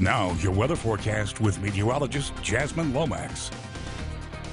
Now, your weather forecast with meteorologist Jasmine Lomax.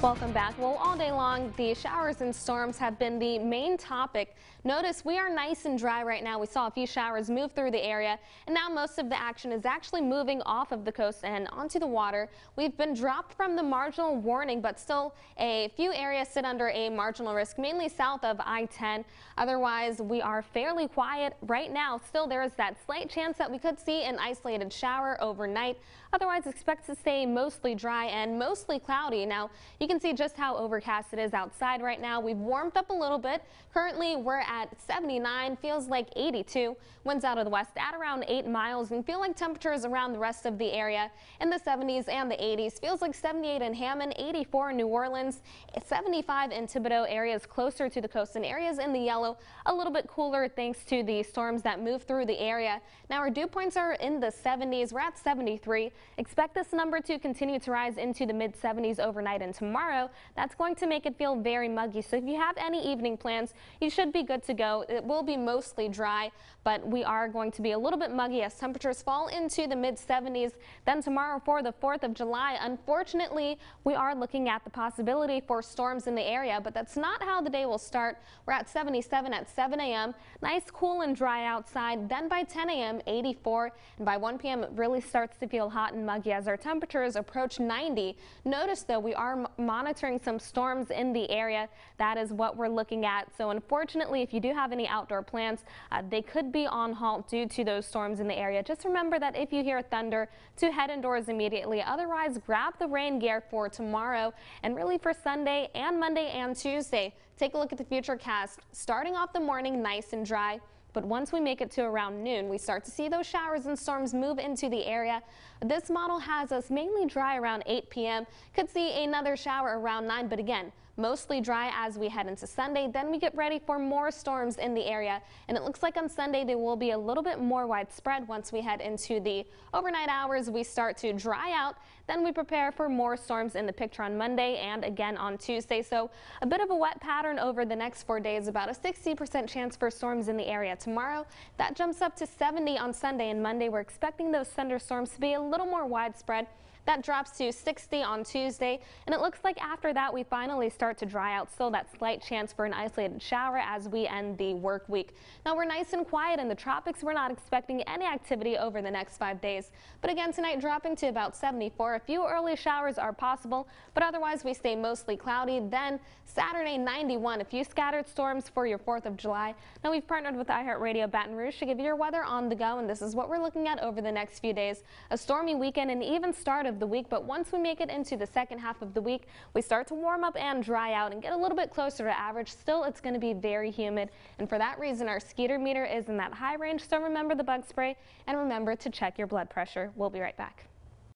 Welcome back. Well, all day long, the showers and storms have been the main topic. Notice we are nice and dry right now. We saw a few showers move through the area, and now most of the action is actually moving off of the coast and onto the water. We've been dropped from the marginal warning, but still a few areas sit under a marginal risk, mainly south of I-10. Otherwise, we are fairly quiet right now. Still, there is that slight chance that we could see an isolated shower overnight. Otherwise, expect to stay mostly dry and mostly cloudy. Now, you can see just how overcast it is outside right now. We've warmed up a little bit. Currently, we're at 79, feels like 82. Winds out of the west at around 8 miles and feel like temperatures around the rest of the area in the 70s and the 80s. Feels like 78 in Hammond, 84 in New Orleans, 75 in Thibodaux, areas closer to the coast and areas in the yellow a little bit cooler thanks to the storms that move through the area. Now our dew points are in the 70s. We're at 73. Expect this number to continue to rise into the mid 70s overnight and tomorrow. That's going to make it feel very muggy. So if you have any evening plans, you should be good to go. It will be mostly dry, but we are going to be a little bit muggy as temperatures fall into the mid 70s. Then tomorrow for the 4th of July, unfortunately, we are looking at the possibility for storms in the area, but that's not how the day will start. We're at 77 at 7 a.m. Nice, cool and dry outside. Then by 10 a.m., 84, and by 1 p.m., it really starts to feel hot and muggy as our temperatures approach 90. Notice though, we are monitoring some storms in the area. That is what we're looking at. So unfortunately, if you do have any outdoor plans, uh, they could be on halt due to those storms in the area. Just remember that if you hear thunder, to head indoors immediately. Otherwise, grab the rain gear for tomorrow and really for Sunday and Monday and Tuesday. Take a look at the future cast. Starting off the morning nice and dry. But once we make it to around noon, we start to see those showers and storms move into the area. This model has us mainly dry around 8 p.m. Could see another shower around 9, but again, mostly dry as we head into Sunday. Then we get ready for more storms in the area. And it looks like on Sunday they will be a little bit more widespread once we head into the overnight hours. We start to dry out. Then we prepare for more storms in the picture on Monday and again on Tuesday. So a bit of a wet pattern over the next four days, about a 60% chance for storms in the area tomorrow. That jumps up to 70 on Sunday and Monday. We're expecting those thunderstorms to be a little more widespread. That drops to 60 on Tuesday, and it looks like after that we finally start to dry out. Still that slight chance for an isolated shower as we end the work week. Now we're nice and quiet in the tropics. We're not expecting any activity over the next five days. But again tonight dropping to about 74. A few early showers are possible, but otherwise we stay mostly cloudy. Then Saturday 91. A few scattered storms for your 4th of July. Now we've partnered with iHeartRadio Baton Rouge to give you your weather on the go, and this is what we're looking at over the next few days. A stormy weekend and even start of of the week, but once we make it into the second half of the week, we start to warm up and dry out and get a little bit closer to average. Still, it's going to be very humid, and for that reason, our Skeeter meter is in that high range, so remember the bug spray and remember to check your blood pressure. We'll be right back.